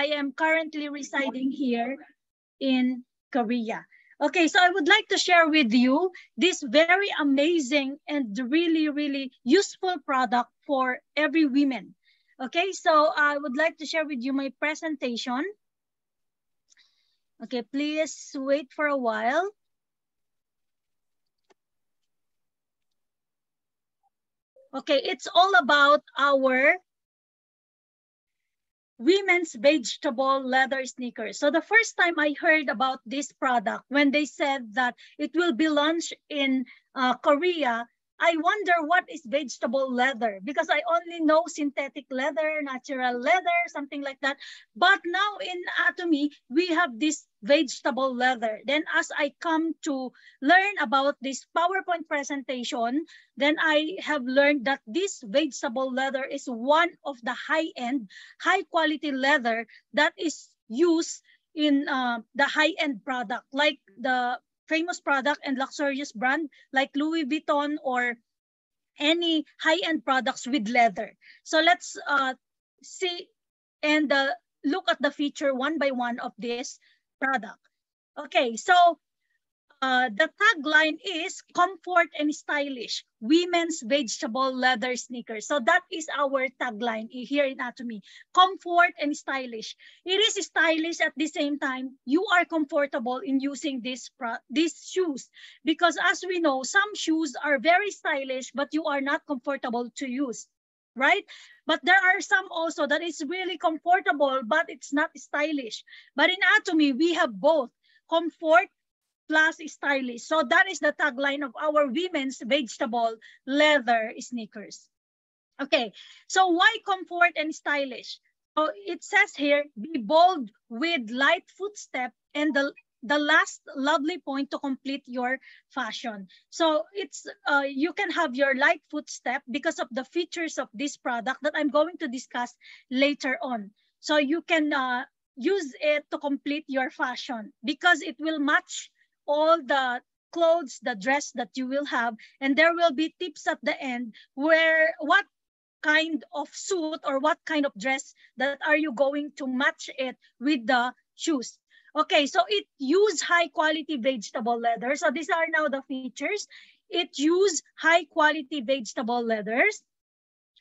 I am currently residing here in Korea. Okay, so I would like to share with you this very amazing and really, really useful product for every woman. Okay, so I would like to share with you my presentation. Okay, please wait for a while. Okay, it's all about our women's vegetable leather sneakers. So the first time I heard about this product, when they said that it will be launched in uh, Korea, I wonder what is vegetable leather because I only know synthetic leather, natural leather, something like that. But now in Atomy, we have this vegetable leather. Then as I come to learn about this PowerPoint presentation, then I have learned that this vegetable leather is one of the high-end, high-quality leather that is used in uh, the high-end product like the famous product and luxurious brand like Louis Vuitton or any high-end products with leather. So let's uh, see and uh, look at the feature one by one of this product. Okay, so uh, the tagline is comfort and stylish women's vegetable leather sneakers. So that is our tagline here in atomy comfort and stylish. It is stylish at the same time you are comfortable in using this pro these shoes because as we know some shoes are very stylish but you are not comfortable to use right but there are some also that is really comfortable but it's not stylish but in atomy we have both comfort plus stylish. So that is the tagline of our women's vegetable leather sneakers. Okay, so why comfort and stylish? So it says here, be bold with light footstep and the the last lovely point to complete your fashion. So it's uh, you can have your light footstep because of the features of this product that I'm going to discuss later on. So you can uh, use it to complete your fashion because it will match all the clothes, the dress that you will have, and there will be tips at the end where what kind of suit or what kind of dress that are you going to match it with the shoes. Okay, so it use high quality vegetable leather. So these are now the features. It use high quality vegetable leathers.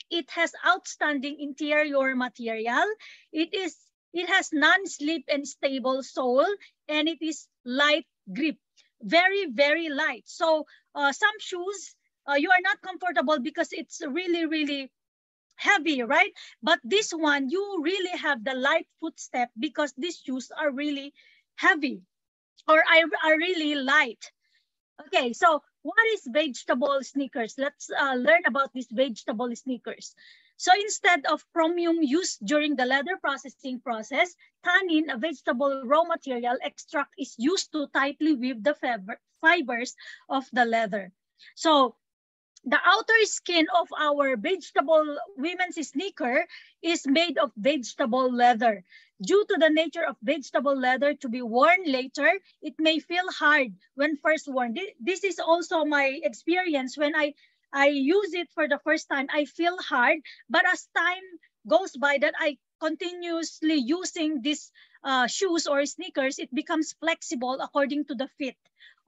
It has outstanding interior material. It is it has non-slip and stable sole and it is light grip very very light so uh, some shoes uh, you are not comfortable because it's really really heavy right? But this one you really have the light footstep because these shoes are really heavy. Or are, really light. Okay so what is vegetable sneakers? Let's uh, learn about these vegetable sneakers. So instead of chromium used during the leather processing process, tannin, a vegetable raw material extract, is used to tightly weave the fibers of the leather. So the outer skin of our vegetable women's sneaker is made of vegetable leather. Due to the nature of vegetable leather to be worn later, it may feel hard when first worn. This is also my experience when I I use it for the first time, I feel hard. But as time goes by that I continuously using these uh, shoes or sneakers, it becomes flexible according to the fit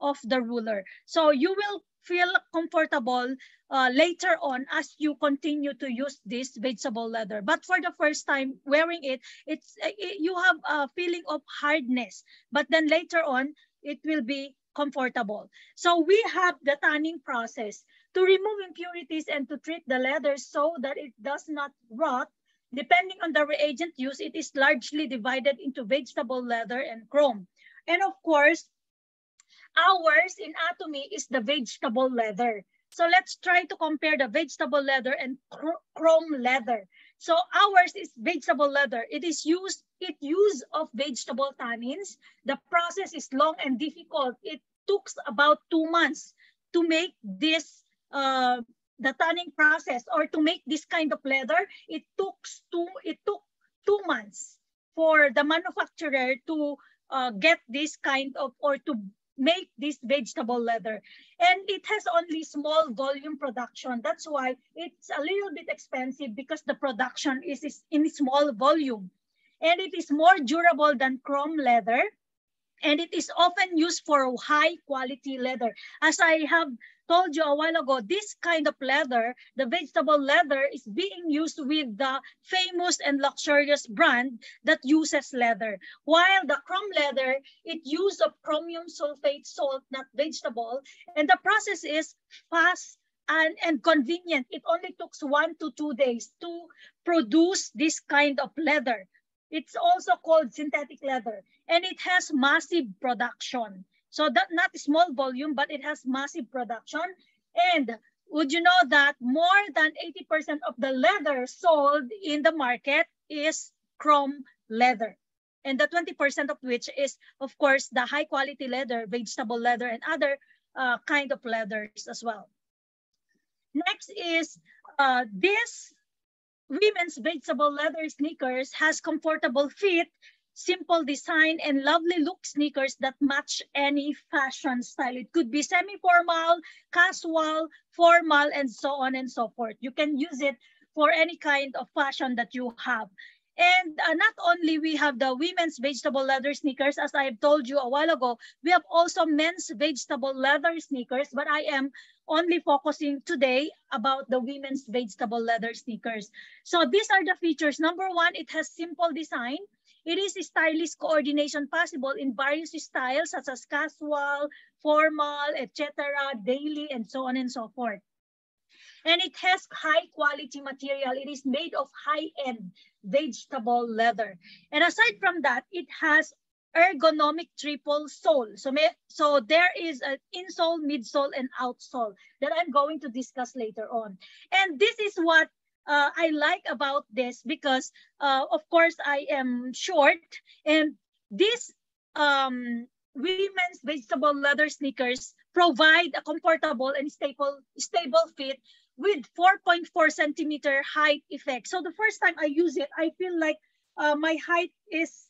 of the ruler. So you will feel comfortable uh, later on as you continue to use this vegetable leather. But for the first time wearing it, it's it, you have a feeling of hardness. But then later on, it will be comfortable. So we have the tanning process to remove impurities and to treat the leather so that it does not rot. Depending on the reagent used, it is largely divided into vegetable leather and chrome. And of course, ours in Atomy is the vegetable leather. So let's try to compare the vegetable leather and chrome leather. So ours is vegetable leather. It is used, it use of vegetable tannins. The process is long and difficult. It took about two months to make this uh, the tanning process or to make this kind of leather, it took two, it took two months for the manufacturer to uh, get this kind of or to make this vegetable leather. And it has only small volume production. That's why it's a little bit expensive because the production is, is in small volume. And it is more durable than chrome leather. And it is often used for high quality leather. As I have told you a while ago, this kind of leather, the vegetable leather, is being used with the famous and luxurious brand that uses leather. While the chrome leather, it uses of chromium sulfate salt, not vegetable, and the process is fast and, and convenient. It only took one to two days to produce this kind of leather. It's also called synthetic leather and it has massive production. So that not small volume, but it has massive production. And would you know that more than 80% of the leather sold in the market is chrome leather? And the 20% of which is, of course, the high quality leather, vegetable leather, and other uh, kind of leathers as well. Next is uh, this women's vegetable leather sneakers has comfortable fit, simple design, and lovely look sneakers that match any fashion style. It could be semi-formal, casual, formal, and so on and so forth. You can use it for any kind of fashion that you have. And uh, not only we have the women's vegetable leather sneakers, as I have told you a while ago, we have also men's vegetable leather sneakers, but I am only focusing today about the women's vegetable leather sneakers. So these are the features. Number one, it has simple design. It is stylish coordination possible in various styles such as casual, formal, etc., daily, and so on and so forth. And it has high quality material. It is made of high-end vegetable leather. And aside from that, it has ergonomic triple sole. So, may, so there is an insole, midsole, and outsole that I'm going to discuss later on. And this is what uh, I like about this because, uh, of course, I am short, and this um, women's vegetable leather sneakers provide a comfortable and stable stable fit with 4.4 centimeter height effect. So the first time I use it, I feel like uh, my height is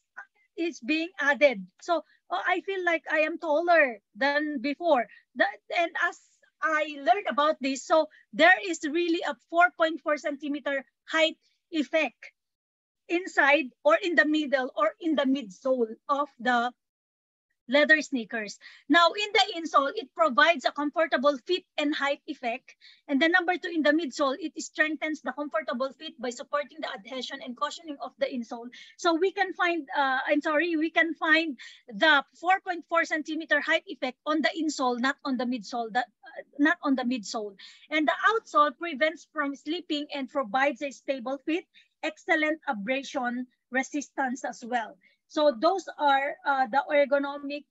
is being added. So uh, I feel like I am taller than before. That, and as I learned about this, so there is really a 4.4 centimeter height effect inside or in the middle or in the midsole of the leather sneakers. Now, in the insole, it provides a comfortable fit and height effect. And then number two, in the midsole, it strengthens the comfortable fit by supporting the adhesion and cushioning of the insole. So we can find, uh, I'm sorry, we can find the 4.4 centimeter height effect on the insole, not on the midsole, that, uh, not on the midsole. And the outsole prevents from slipping and provides a stable fit, excellent abrasion resistance as well. So those are uh, the ergonomic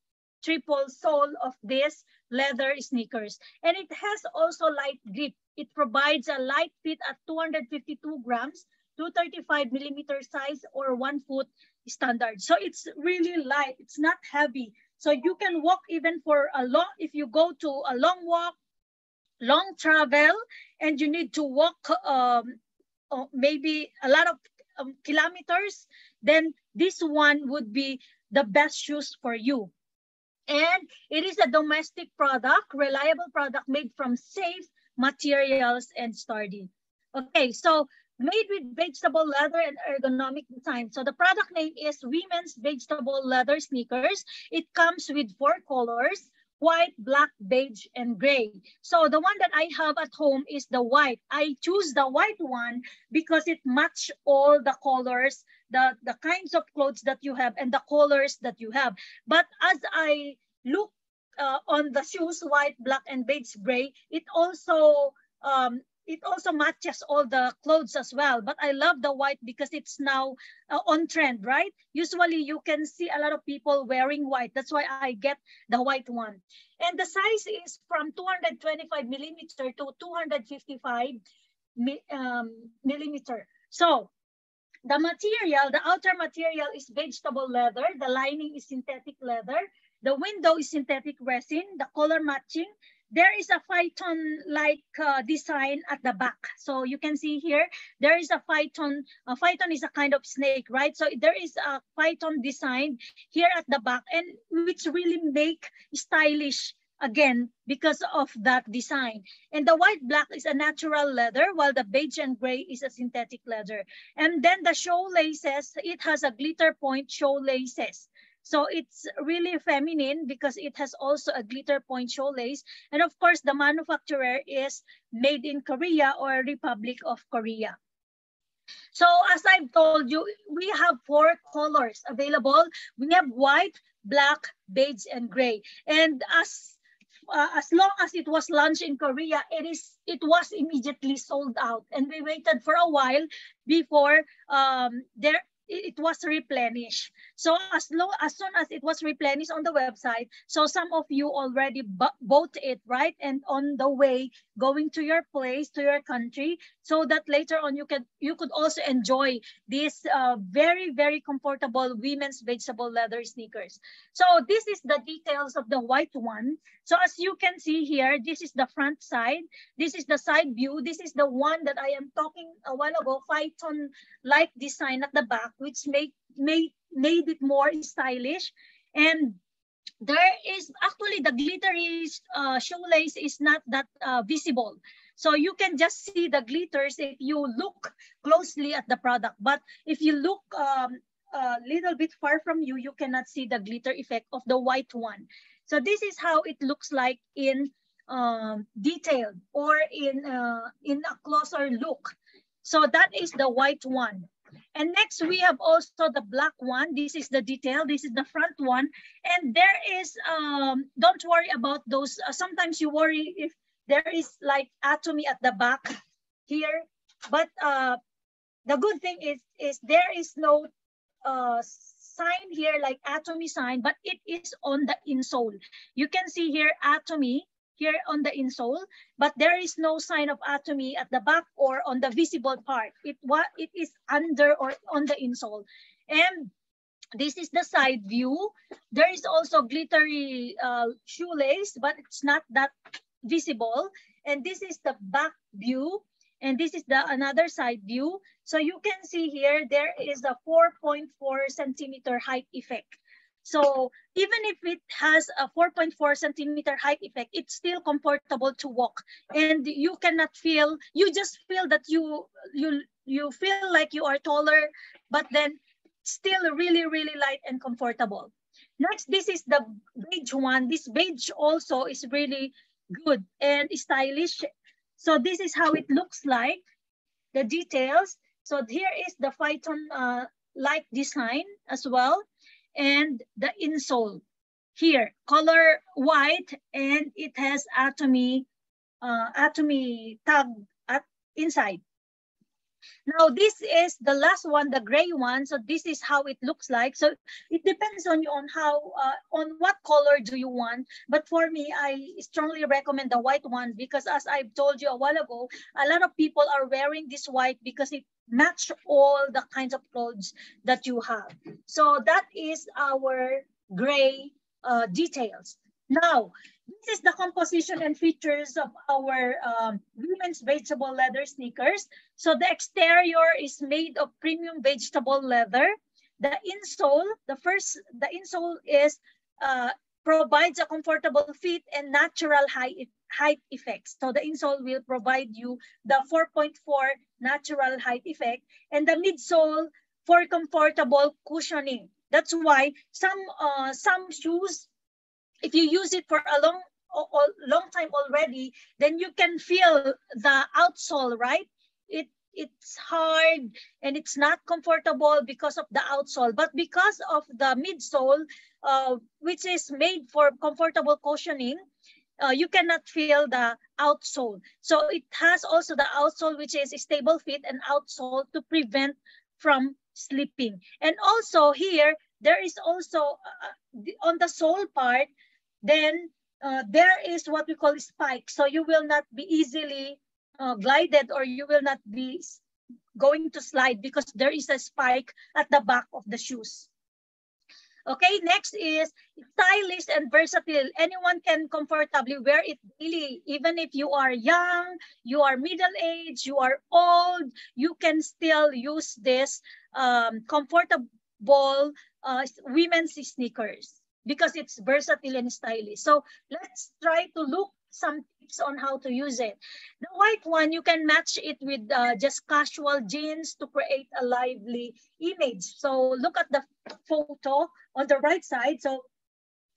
triple sole of this leather sneakers. And it has also light grip. It provides a light fit at 252 grams, 235 millimeter size or one foot standard. So it's really light. It's not heavy. So you can walk even for a long, if you go to a long walk, long travel, and you need to walk um, uh, maybe a lot of um, kilometers, then this one would be the best shoes for you. And it is a domestic product, reliable product made from safe materials and sturdy. Okay, so made with vegetable leather and ergonomic design. So the product name is Women's Vegetable Leather Sneakers. It comes with four colors, white, black, beige, and gray. So the one that I have at home is the white. I choose the white one because it match all the colors, the, the kinds of clothes that you have and the colors that you have. But as I look uh, on the shoes, white, black, and beige, gray, it also um, it also matches all the clothes as well. But I love the white because it's now uh, on trend, right? Usually you can see a lot of people wearing white. That's why I get the white one. And the size is from 225 millimeter to 255 um, millimeter. So the material, the outer material is vegetable leather. The lining is synthetic leather. The window is synthetic resin. The color matching there is a python-like uh, design at the back. So you can see here, there is a python. A python is a kind of snake, right? So there is a python design here at the back, and which really make stylish again because of that design. And the white black is a natural leather while the beige and gray is a synthetic leather. And then the show laces, it has a glitter point shoelaces. So it's really feminine because it has also a glitter point shoelace. And of course, the manufacturer is made in Korea or Republic of Korea. So as I've told you, we have four colors available. We have white, black, beige, and gray. And as uh, as long as it was launched in Korea, it is it was immediately sold out, and we waited for a while before um, there it was replenished. So as low as soon as it was replenished on the website, so some of you already bought it, right? And on the way going to your place, to your country, so that later on you can you could also enjoy these uh, very very comfortable women's vegetable leather sneakers. So this is the details of the white one. So as you can see here, this is the front side. This is the side view. This is the one that I am talking a while ago, python-like design at the back, which make, made, made it more stylish. And there is actually the glittery uh, shoelace is not that uh, visible. So you can just see the glitters if you look closely at the product. But if you look um, a little bit far from you, you cannot see the glitter effect of the white one. So this is how it looks like in um, detailed or in, uh, in a closer look. So that is the white one. And next we have also the black one. This is the detail. This is the front one. And there is, um, don't worry about those. Uh, sometimes you worry if there is like atomy at the back here. But uh, the good thing is, is there is no uh, sign here like atomy sign, but it is on the insole. You can see here atomy here on the insole, but there is no sign of atomy at the back or on the visible part. It what it is under or on the insole. And this is the side view. There is also glittery uh, shoelace, but it's not that visible. And this is the back view. And this is the another side view. So you can see here, there is a 4.4 centimeter height effect. So even if it has a 4.4 centimeter height effect, it's still comfortable to walk. And you cannot feel, you just feel that you, you, you feel like you are taller, but then still really, really light and comfortable. Next, this is the beige one. This beige also is really good and stylish so this is how it looks like, the details. So here is the Python uh, like design as well. And the insole here, color white, and it has atomy, uh, atomy tag at inside. Now this is the last one, the gray one. So this is how it looks like. So it depends on you on how, uh, on what color do you want. But for me, I strongly recommend the white one because as I've told you a while ago, a lot of people are wearing this white because it match all the kinds of clothes that you have. So that is our gray uh, details. Now, this is the composition and features of our um, women's vegetable leather sneakers. So the exterior is made of premium vegetable leather. The insole, the first, the insole is uh, provides a comfortable fit and natural height, height effects. So the insole will provide you the 4.4 natural height effect and the midsole for comfortable cushioning. That's why some uh, some shoes if you use it for a long a long time already, then you can feel the outsole, right? It it's hard and it's not comfortable because of the outsole, but because of the midsole, uh, which is made for comfortable cushioning, uh, you cannot feel the outsole. So it has also the outsole, which is a stable fit and outsole to prevent from slipping. And also here, there is also uh, on the sole part, then uh, there is what we call spike. So you will not be easily uh, glided or you will not be going to slide because there is a spike at the back of the shoes. Okay, next is stylish and versatile. Anyone can comfortably wear it daily. Even if you are young, you are middle-aged, you are old, you can still use this um, comfortable uh, women's sneakers. Because it's versatile and stylish. So let's try to look some tips on how to use it. The white one, you can match it with uh, just casual jeans to create a lively image. So look at the photo on the right side. So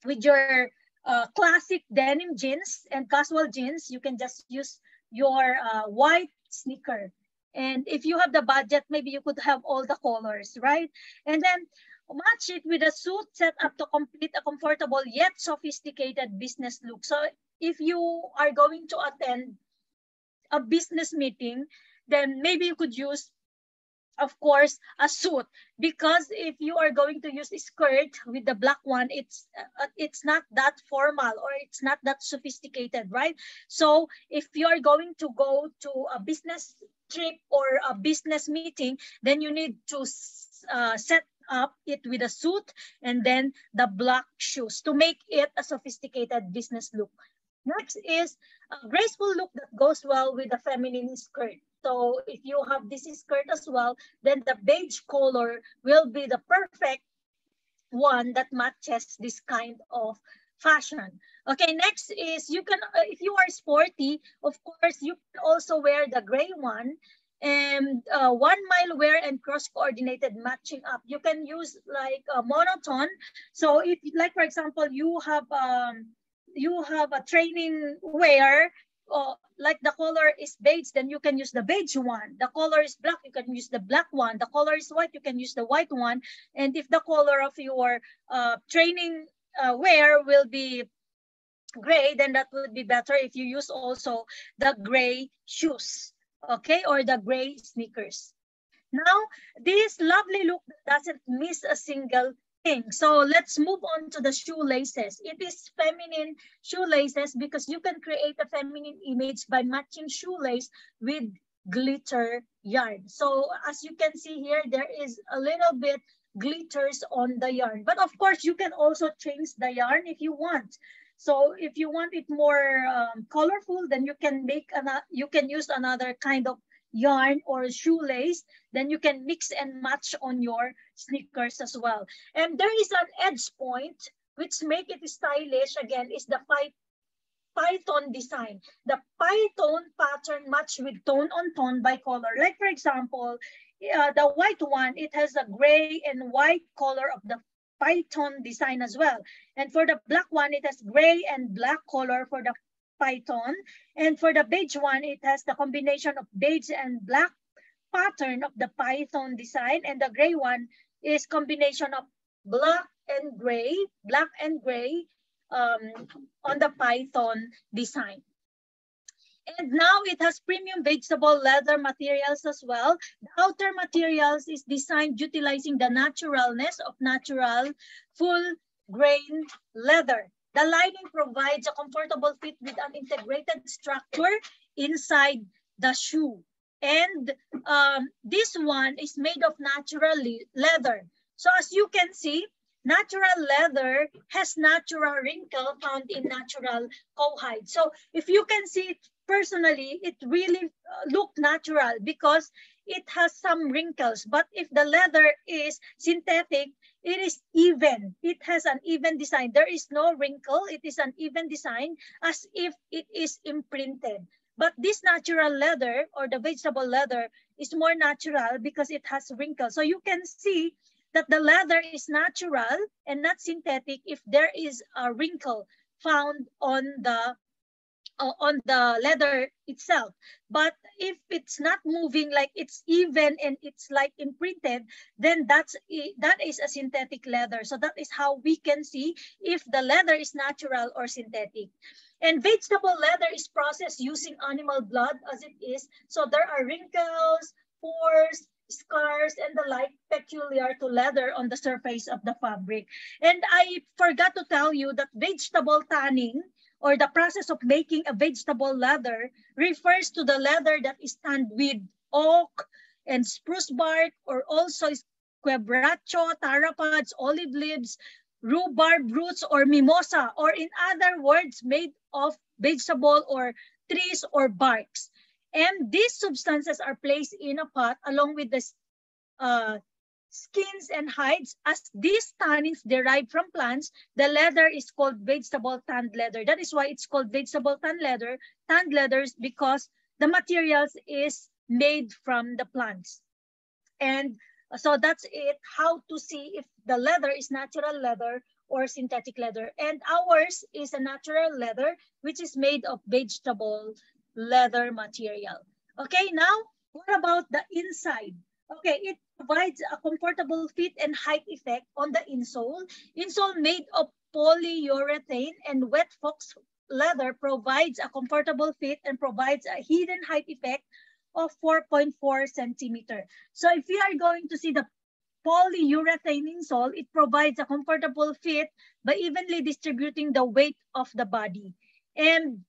with your uh, classic denim jeans and casual jeans, you can just use your uh, white sneaker. And if you have the budget, maybe you could have all the colors, right? And then match it with a suit set up to complete a comfortable yet sophisticated business look. So if you are going to attend a business meeting, then maybe you could use, of course, a suit. Because if you are going to use a skirt with the black one, it's uh, it's not that formal or it's not that sophisticated, right? So if you are going to go to a business trip or a business meeting, then you need to uh, set up it with a suit and then the black shoes to make it a sophisticated business look. Next is a graceful look that goes well with a feminine skirt. So if you have this skirt as well, then the beige color will be the perfect one that matches this kind of fashion. Okay, next is you can, if you are sporty, of course, you can also wear the gray one and uh, one mile wear and cross coordinated matching up. You can use like a monotone. So if like, for example, you have, um, you have a training wear uh, like the color is beige, then you can use the beige one. The color is black, you can use the black one. The color is white, you can use the white one. And if the color of your uh, training uh, wear will be gray, then that would be better if you use also the gray shoes, okay, or the gray sneakers. Now, this lovely look doesn't miss a single thing. So let's move on to the shoelaces. It is feminine shoelaces because you can create a feminine image by matching shoelace with glitter yarn. So as you can see here, there is a little bit glitters on the yarn. But of course, you can also change the yarn if you want. So if you want it more um, colorful, then you can make an, you can use another kind of yarn or shoelace, then you can mix and match on your sneakers as well. And there is an edge point which make it stylish again is the python design. The python pattern match with tone on tone by color. Like for example, uh, the white one, it has a gray and white color of the python design as well. And for the black one, it has gray and black color for the python. And for the beige one, it has the combination of beige and black pattern of the python design. And the gray one is combination of black and gray, black and gray um, on the python design. And now it has premium vegetable leather materials as well. The outer materials is designed utilizing the naturalness of natural full grain leather. The lining provides a comfortable fit with an integrated structure inside the shoe. And um, this one is made of natural leather. So as you can see, natural leather has natural wrinkle found in natural cowhide. So if you can see it personally, it really uh, look natural because it has some wrinkles. But if the leather is synthetic, it is even. It has an even design. There is no wrinkle. It is an even design as if it is imprinted. But this natural leather or the vegetable leather is more natural because it has wrinkles. So you can see that the leather is natural and not synthetic if there is a wrinkle found on the uh, on the leather itself. But if it's not moving like it's even and it's like imprinted, then that's that is a synthetic leather. So that is how we can see if the leather is natural or synthetic. And vegetable leather is processed using animal blood as it is. So there are wrinkles, pores, scars, and the like peculiar to leather on the surface of the fabric. And I forgot to tell you that vegetable tanning or the process of making a vegetable leather refers to the leather that is tanned with oak and spruce bark or also quebracho, tara pods, olive leaves, rhubarb roots, or mimosa, or in other words, made of vegetable or trees or barks. And these substances are placed in a pot along with the uh, skins and hides, as these tannins derived from plants, the leather is called vegetable tanned leather. That is why it's called vegetable tanned leather. Tanned leathers because the materials is made from the plants. And so that's it, how to see if the leather is natural leather or synthetic leather. And ours is a natural leather, which is made of vegetable leather material. Okay, now what about the inside? Okay, it provides a comfortable fit and height effect on the insole. Insole made of polyurethane and wet fox leather provides a comfortable fit and provides a hidden height effect of 4.4 centimeter. So if you are going to see the polyurethane insole, it provides a comfortable fit by evenly distributing the weight of the body. And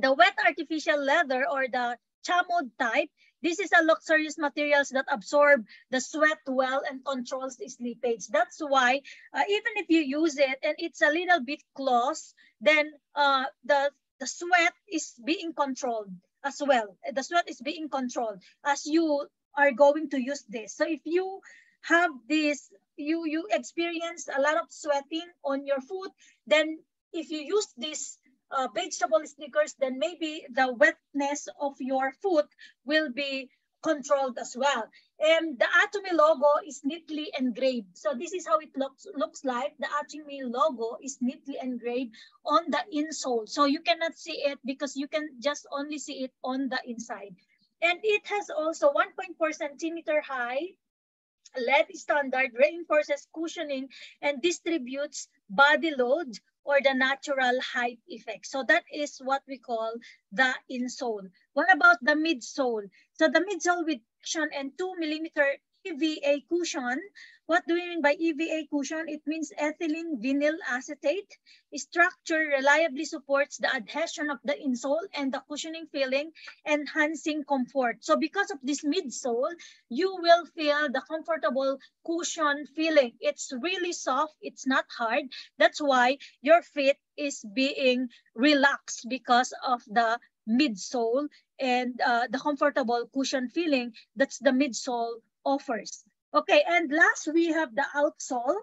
the wet artificial leather or the chamod type this is a luxurious materials that absorb the sweat well and controls the slippage. That's why uh, even if you use it and it's a little bit close, then uh, the, the sweat is being controlled as well. The sweat is being controlled as you are going to use this. So if you have this, you, you experience a lot of sweating on your foot, then if you use this uh, vegetable sneakers, then maybe the wetness of your foot will be controlled as well. And the Atomy logo is neatly engraved. So this is how it looks, looks like. The Atomy logo is neatly engraved on the insole. So you cannot see it because you can just only see it on the inside. And it has also 1.4 centimeter high lead standard, reinforces cushioning, and distributes body load or the natural height effect. So that is what we call the insole. What about the midsole? So the midsole with action and two millimeter EVA cushion. What do we mean by EVA cushion? It means ethylene vinyl acetate. Structure reliably supports the adhesion of the insole and the cushioning feeling, enhancing comfort. So because of this midsole, you will feel the comfortable cushion feeling. It's really soft. It's not hard. That's why your feet is being relaxed because of the midsole and uh, the comfortable cushion feeling that's the midsole offers. Okay, and last we have the outsole.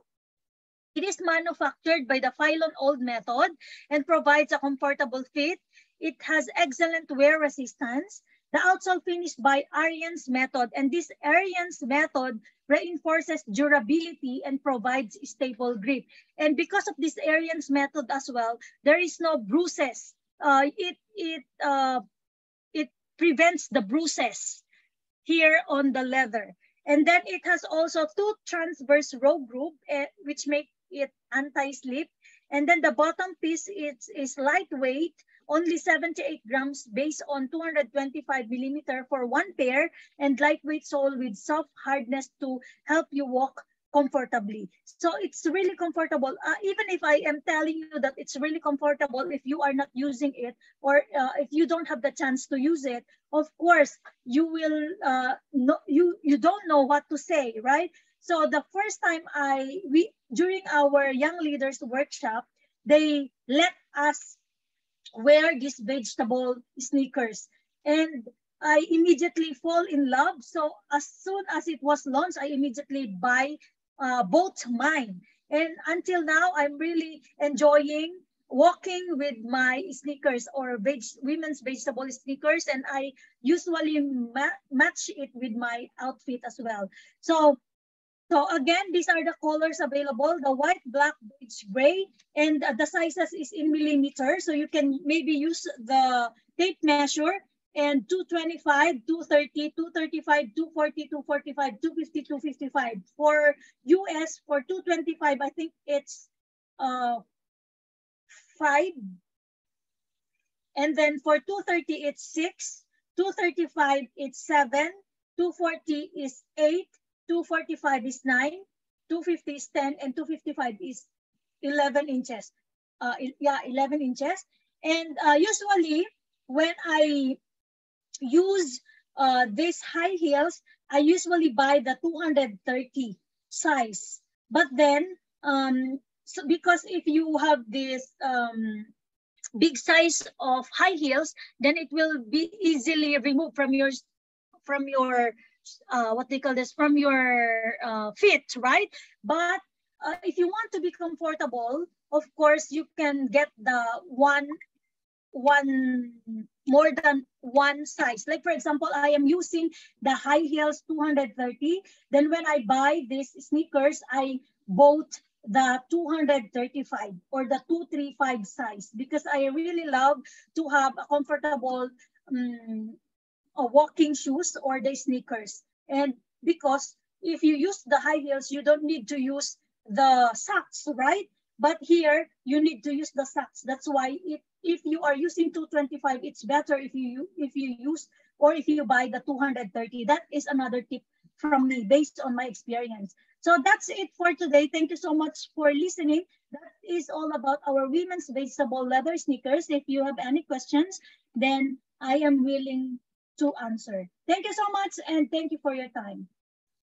It is manufactured by the Phylon Old method and provides a comfortable fit. It has excellent wear resistance. The outsole finished by Ariens method and this Ariens method reinforces durability and provides stable grip. And because of this Ariens method as well, there is no bruises. Uh, it it uh, it prevents the bruises here on the leather. And then it has also two transverse row group, uh, which make it anti-slip. And then the bottom piece is, is lightweight, only 78 grams based on 225 millimeter for one pair and lightweight sole with soft hardness to help you walk comfortably. So it's really comfortable. Uh, even if I am telling you that it's really comfortable, if you are not using it or uh, if you don't have the chance to use it, of course you will uh, no, you you don't know what to say, right? So the first time I we during our young leaders workshop, they let us wear these vegetable sneakers and I immediately fall in love. So as soon as it was launched, I immediately buy uh, both mine. And until now, I'm really enjoying walking with my sneakers or veg women's vegetable sneakers and I usually ma match it with my outfit as well. So so again, these are the colors available, the white, black, beige, gray, and uh, the sizes is in millimeters. So you can maybe use the tape measure and 225, 230, 235, 240, 245, 250, 255. For US, for 225, I think it's uh, five. And then for 230, it's six. 235, it's seven. 240 is eight. 245 is nine. 250 is 10. And 255 is 11 inches. Uh, yeah, 11 inches. And uh, usually when I use uh, these high heels, I usually buy the 230 size. But then, um, so because if you have this um, big size of high heels, then it will be easily removed from your from your uh, what they call this from your uh, feet, right? But uh, if you want to be comfortable, of course, you can get the one one more than one size. Like for example, I am using the high heels 230. Then when I buy these sneakers, I bought the 235 or the 235 size because I really love to have a comfortable um, a walking shoes or the sneakers. And because if you use the high heels, you don't need to use the socks, right? But here, you need to use the socks. That's why if, if you are using 225, it's better if you if you use or if you buy the 230. That is another tip from me based on my experience. So that's it for today. Thank you so much for listening. That is all about our women's vegetable leather sneakers. If you have any questions, then I am willing to answer. Thank you so much and thank you for your time.